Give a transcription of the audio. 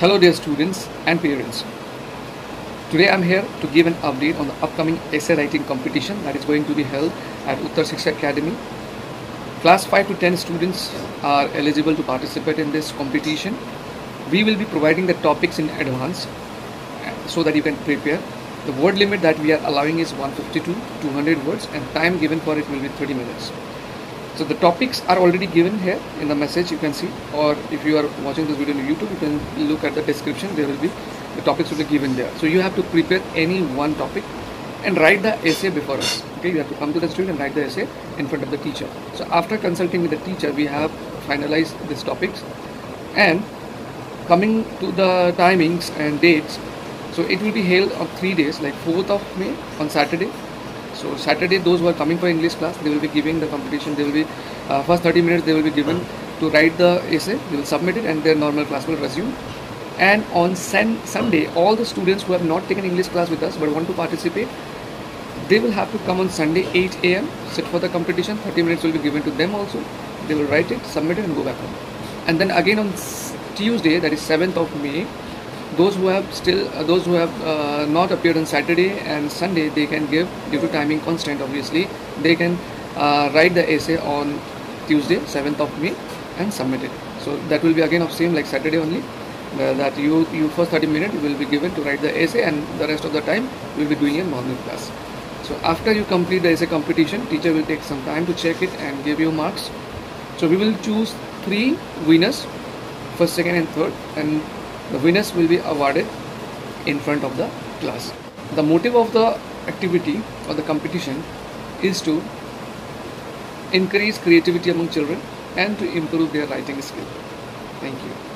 Hello dear students and parents. Today I'm here to give an update on the upcoming essay writing competition that is going to be held at Uttar Shiksha Academy. Class 5 to 10 students are eligible to participate in this competition. We will be providing the topics in advance uh, so that you can prepare. The word limit that we are allowing is 150 to 200 words and time given for it will be 30 minutes. So the topics are already given here in the message you can see or if you are watching this video on YouTube you can look at the description there will be the topics will be given there. So you have to prepare any one topic and write the essay before us. Okay, you have to come to the studio and write the essay in front of the teacher. So after consulting with the teacher we have finalized these topics and coming to the timings and dates so it will be held on three days like 4th of May on Saturday so Saturday, those who are coming for English class, they will be giving the competition. They will be uh, first 30 minutes they will be given to write the essay. They will submit it, and their normal class will resume. And on sun- Sunday, all the students who have not taken English class with us but want to participate, they will have to come on Sunday 8 a.m. sit for the competition. 30 minutes will be given to them also. They will write it, submit it, and go back home. And then again on Tuesday, that is 7th of May, those who have still uh, those who have uh, not appeared on saturday and sunday they can give due to timing constraint obviously they can uh, write the essay on tuesday 7th of may and submit it. So that will be again of same like saturday only that you you first 30 minutes will be given to write the essay and the rest of the time will be doing a morning class. So after you complete the essay competition teacher will take some time to check it and give you marks. So we will choose three winners first second and third and the winners will be awarded in front of the class. The motive of the activity or the competition is to encourage creativity among children and to improve their writing skill. Thank you.